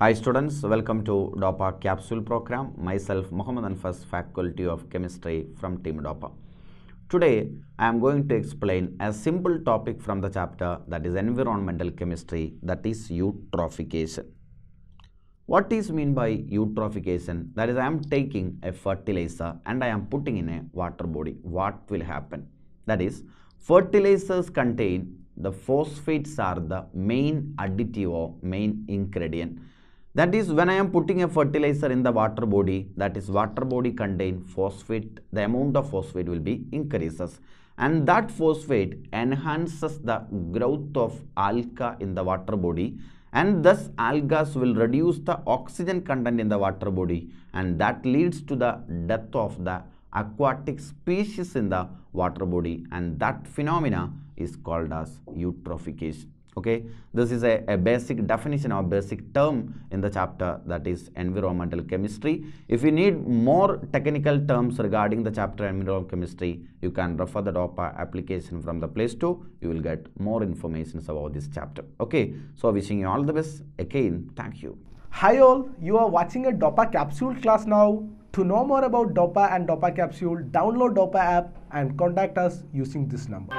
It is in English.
Hi students, welcome to DOPA capsule program. Myself Muhammad Anfas, Faculty of Chemistry from Team DOPA. Today I am going to explain a simple topic from the chapter that is environmental chemistry that is eutrophication. What is mean by eutrophication? That is I am taking a fertilizer and I am putting in a water body. What will happen? That is fertilizers contain the phosphates are the main additive or main ingredient that is when i am putting a fertilizer in the water body that is water body contain phosphate the amount of phosphate will be increases. And that phosphate enhances the growth of alga in the water body and thus algas will reduce the oxygen content in the water body and that leads to the death of the aquatic species in the water body. And that phenomena is called as eutrophication okay? This is a, a basic definition or basic term in the chapter that is environmental chemistry. If you need more technical terms regarding the chapter environmental chemistry you can refer the dopa application from the play store. You will get more information about this chapter. Okay? So wishing you all the best. Again thank you. Hi all, you are watching a DOPA capsule class now. To know more about DOPA and DOPA capsule, download DOPA app and contact us using this number.